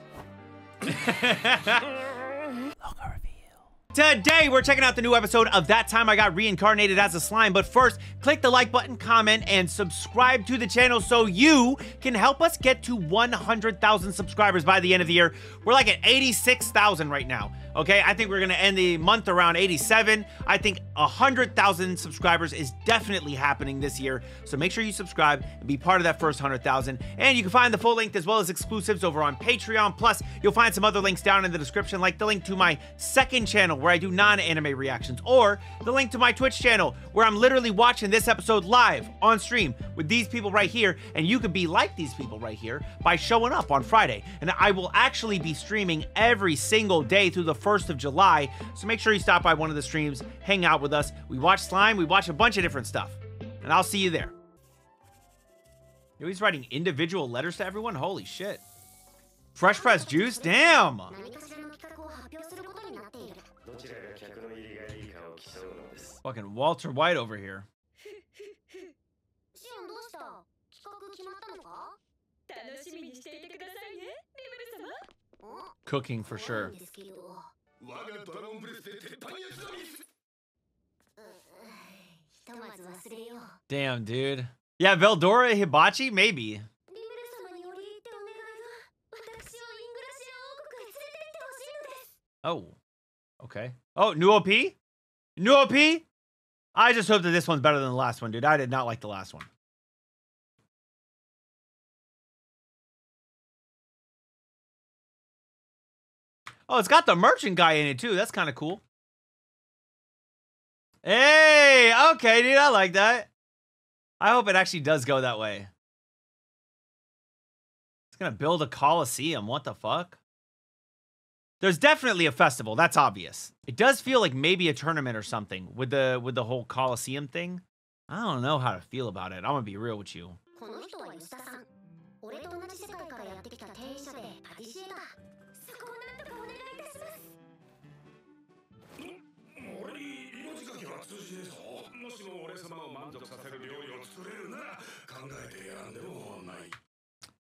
Today, we're checking out the new episode of That Time I Got Reincarnated as a Slime. But first, click the like button, comment, and subscribe to the channel so you can help us get to 100,000 subscribers by the end of the year. We're like at 86,000 right now. Okay, I think we're gonna end the month around 87. I think 100,000 subscribers is definitely happening this year. So make sure you subscribe and be part of that first 100,000. And you can find the full length as well as exclusives over on Patreon. Plus, you'll find some other links down in the description, like the link to my second channel where I do non-anime reactions, or the link to my Twitch channel where I'm literally watching this episode live on stream with these people right here. And you could be like these people right here by showing up on Friday. And I will actually be streaming every single day through the 1st of July. So make sure you stop by one of the streams, hang out with us. We watch slime, we watch a bunch of different stuff. And I'll see you there. Yo, he's writing individual letters to everyone? Holy shit. Fresh pressed juice? Damn! Fucking Walter White over here. Cooking for sure. んですけど我がドラゴンブレスで鉄板焼きのみひとまず忘れよう Damn, dude. Yeah, Veldora Hibachi? Maybe. リムル様に折り入ってお願いが私をイングラシア王国へ連れて行ってほしいのです Oh. Okay. Oh, new OP? New OP? I just hope that this one's better than the last one, dude. I did not like the last one. Oh, it's got the merchant guy in it too. That's kind of cool. Hey, okay, dude. I like that. I hope it actually does go that way. It's gonna build a coliseum. What the fuck? There's definitely a festival. That's obvious. It does feel like maybe a tournament or something with the with the whole coliseum thing. I don't know how to feel about it. I'm gonna be real with you. この人は吉田さん俺と同じ世界からやってきた店員者でパティシエだそこをなんとかお願いいたします俺に命がけは通じねえぞもしも俺様を満足させる料理を作れるなら考えてやらんでもない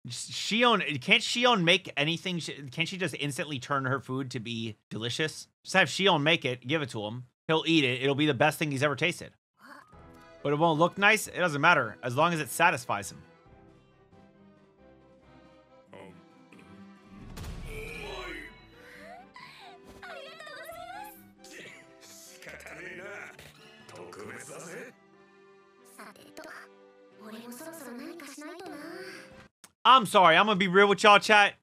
Shion, can't Shion make anything? Sh- Can't she just instantly turn her food to be delicious? Just have Shion make it, give it to him. He'll eat it. It'll be the best thing he's ever tasted. But it won't look nice. It doesn't matter as long as it satisfies him. I'm sorry. I'm going to be real with y'all, chat.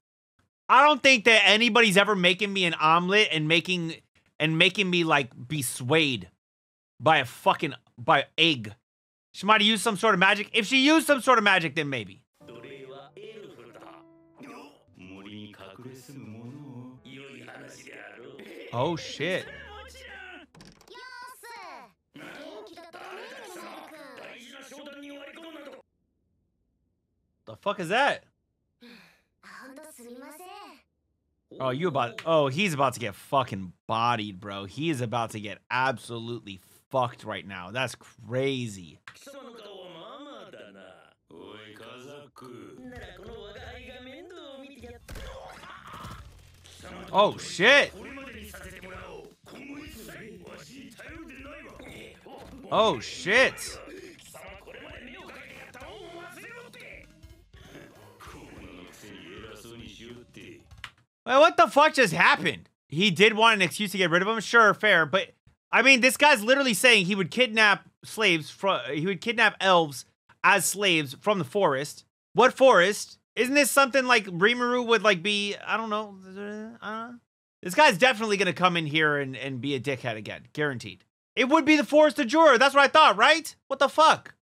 I don't think that anybody's ever making me an omelet and making and making me like be swayed by a fucking by egg. She might have used some sort of magic. If she used some sort of magic, then maybe. Oh shit. The fuck is that? Oh, you about? Oh, he's about to get fucking bodied, bro. He is about to get absolutely fucked right now. That's crazy. Oh shit! Oh shit! Wait, what the fuck just happened? He did want an excuse to get rid of him. Sure, fair, but I mean, this guy's literally saying he would kidnap slaves from. He would kidnap elves as slaves from the forest. What forest? Isn't this something like Rimuru would like be? I don't know. I don't know. This guy's definitely gonna come in here and, and be a dickhead again, guaranteed. It would be the forest of Jura. That's what I thought, right? What the fuck?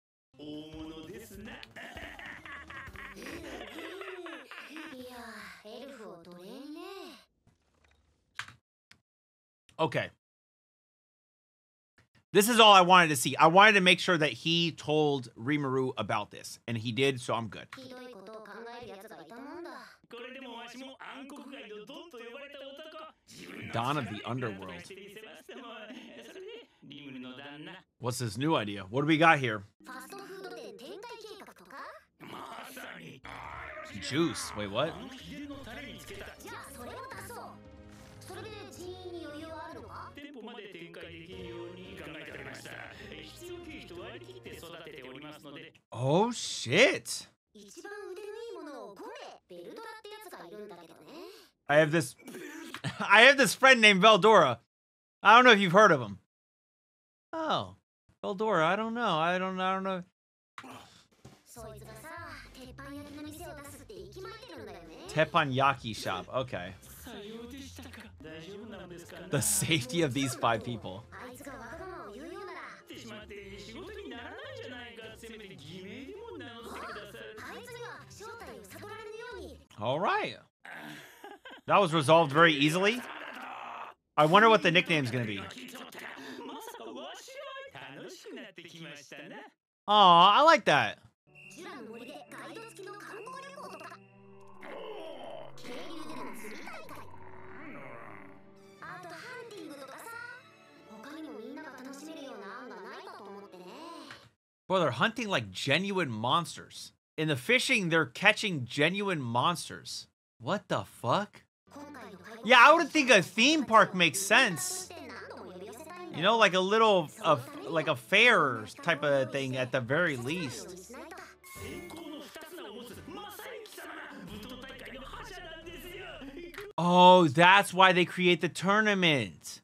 Okay. This is all I wanted to see. I wanted to make sure that he told Rimuru about this, and he did, so I'm good. Don of the Underworld. What's this new idea? What do we got here? Juice. Wait, what? Oh shit! I have this I have this friend named Veldora. I don't know if you've heard of him. Oh. Veldora, I don't know. I don't I don't know. Teppanyaki shop. Okay. The safety of these five people. All right. That was resolved very easily. I wonder what the nickname's going to be. Aw, I like that. Well, they're hunting like genuine monsters. In the fishing, they're catching genuine monsters. What the fuck? Yeah, I would think a theme park makes sense. You know, like a little, a like a fair type of thing at the very least. Oh, that's why they create the tournament.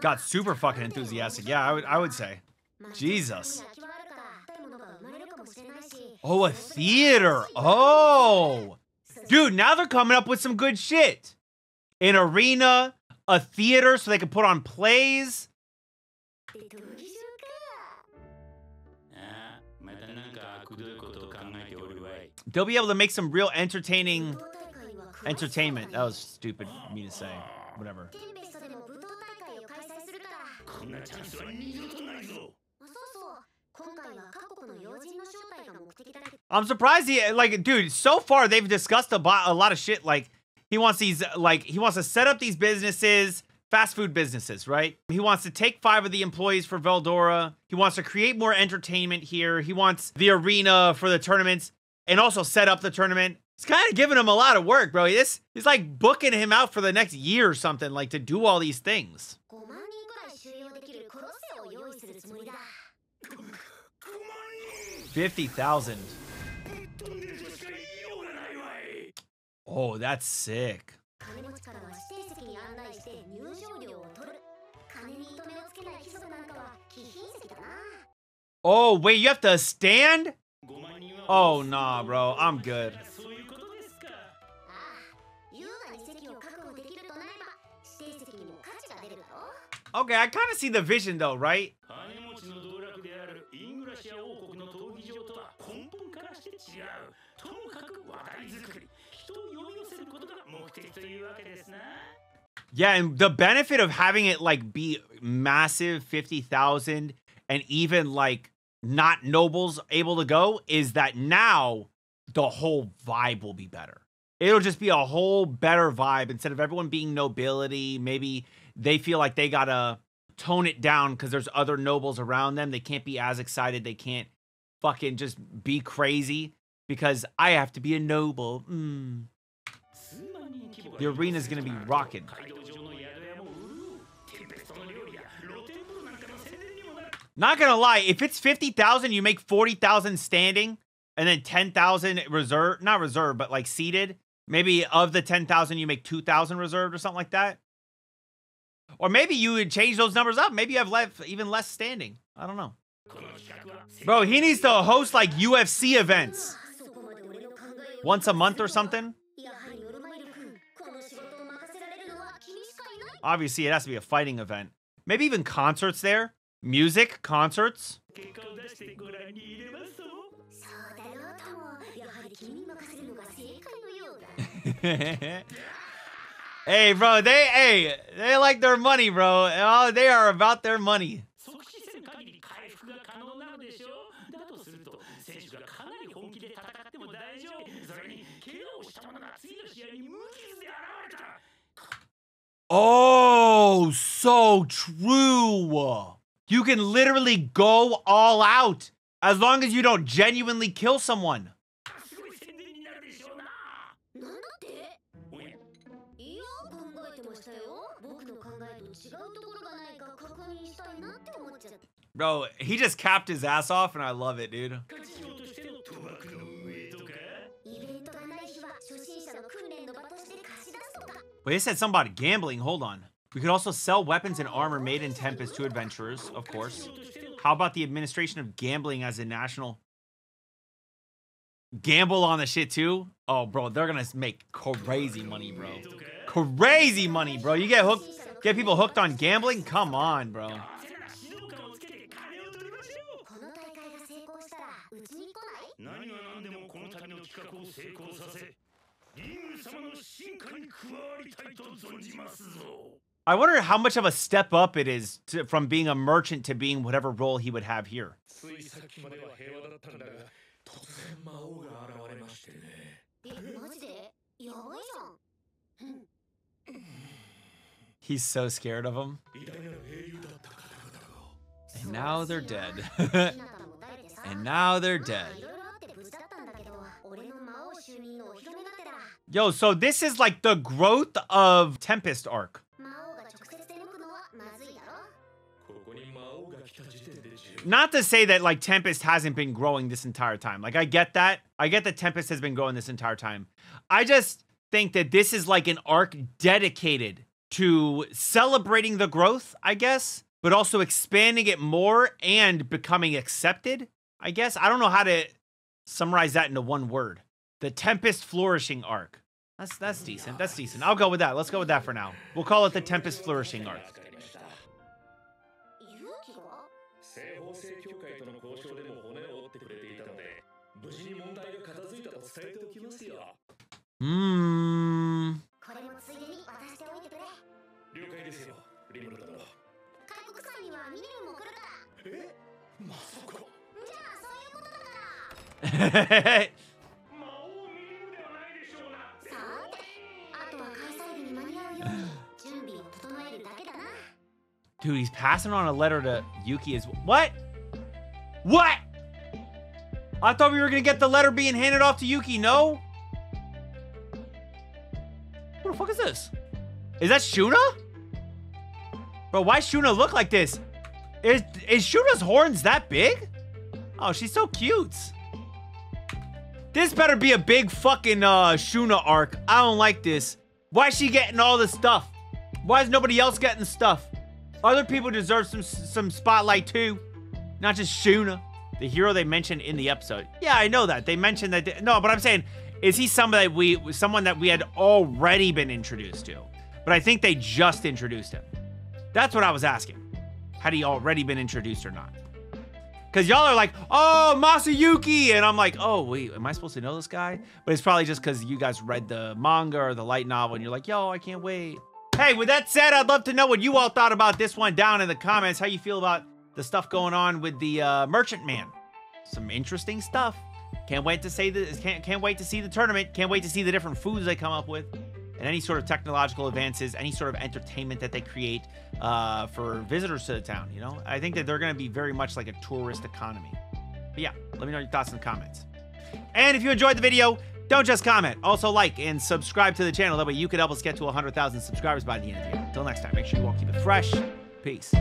got super fucking enthusiastic. Yeah, I would I would say. Jesus. Oh, a theater. Oh. Dude, now they're coming up with some good shit. An arena, a theater so they can put on plays. They'll be able to make some real entertaining entertainment. That was stupid me to say. Whatever. こんなチャンスは二度とないぞそうそう今回は各国の要人の招待が目的だけど I'm surprised he like dude, so far they've discussed a, bo- a lot of shit like he wants these like he wants to set up these businesses, fast food businesses, right? He wants to take 5 of the employees for Veldora. He wants to create more entertainment here. He wants the arena for the tournaments and also set up the tournament. It's kind of giving him a lot of work, bro. This he's like booking him out for the next year or something like to do all these things. 50,000. Oh, that's sick. Oh, wait, you have to stand? Oh, nah, bro. I'm good. Okay, I kind of see the vision, though, right? うともかく話題作り人を呼び寄せることが目的というわけですな Yeah, and the benefit of having it like be massive 50,000 and even like not nobles able to go is that now the whole vibe will be better. It'll just be a whole better vibe instead of everyone being nobility. Maybe they feel like they gotta tone it down because there's other nobles around them. They can't be as excited. They can't fucking just be crazy because I have to be a noble. Mm. The arena's gonna be rocking. Not gonna lie, if it's 50,000, you make 40,000 standing and then 10,000 reserve, not reserve, but like seated. Maybe of the 10,000, you make 2,000 reserved or something like that. Or maybe you would change those numbers up. Maybe you have left even less standing. I don't know. Bro, he needs to host like UFC events once a month or something? Obviously, it has to be a fighting event. Maybe even concerts there. Music, concerts. hey, bro, they hey, they like their money, bro. Oh, they are about their money. 大丈夫それに怪我をした者が次の試合に無傷で現れたら Oh, so true. You can literally go all out as long as you don't genuinely kill someone. すごい宣伝になるでしょうななんだっておやいや考えてましたよ僕の考えと違うところがないか確認したいなって思っちゃって Bro, he just capped his ass off and I love it, dude. Wait, it said something about gambling. Hold on. We could also sell weapons and armor made in Tempest to adventurers, of course. How about the administration of gambling as a national gamble on the shit too? Oh, bro, they're gonna make crazy money, bro. Crazy money, bro. You get hooked, get people hooked on gambling? Come on, bro. I wonder how much of a step up it is to, from being a merchant to being whatever role he would have here. He's so scared of him. And now they're dead. and now they're dead. Yo, so this is like the growth of Tempest arc. Not to say that like Tempest hasn't been growing this entire time. Like I get that. I get that Tempest has been growing this entire time. I just think that this is like an arc dedicated to celebrating the growth, I guess, but also expanding it more and becoming accepted, I guess. I don't know how to summarize that into one word. The Tempest flourishing arc. That's that's decent. That's decent. I'll go with that. Let's go with that for now. We'll call it the Tempest flourishing arc. わ hmm. passing on a letter to Yuki as what? What? I thought we were gonna get the letter being handed off to Yuki. No. What the fuck is this? Is that Shuna? Bro, why Shuna look like this? Is is Shuna's horns that big? Oh, she's so cute. This better be a big fucking uh Shuna arc. I don't like this. Why is she getting all this stuff? Why is nobody else getting stuff? Other people deserve some some spotlight too, not just Shuna, the hero they mentioned in the episode. Yeah, I know that they mentioned that. they- no, but I'm saying, is he somebody that we someone that we had already been introduced to? But I think they just introduced him. That's what I was asking. Had he already been introduced or not? Because y'all are like, oh, Masayuki. And I'm like, oh, wait, am I supposed to know this guy? But it's probably just because you guys read the manga or the light novel and you're like, yo, I can't wait. Hey, with that said, I'd love to know what you all thought about this one down in the comments. How you feel about the stuff going on with the uh, Merchant Man? Some interesting stuff. Can't wait to say this. Can't can't wait to see the tournament. Can't wait to see the different foods they come up with, and any sort of technological advances, any sort of entertainment that they create uh, for visitors to the town. You know, I think that they're going to be very much like a tourist economy. But yeah, let me know your thoughts in the comments. And if you enjoyed the video, don't just comment. Also like and subscribe to the channel. That way you can help us get to 100,000 subscribers by the end of the year. Until next time, make sure you all keep it fresh. Peace.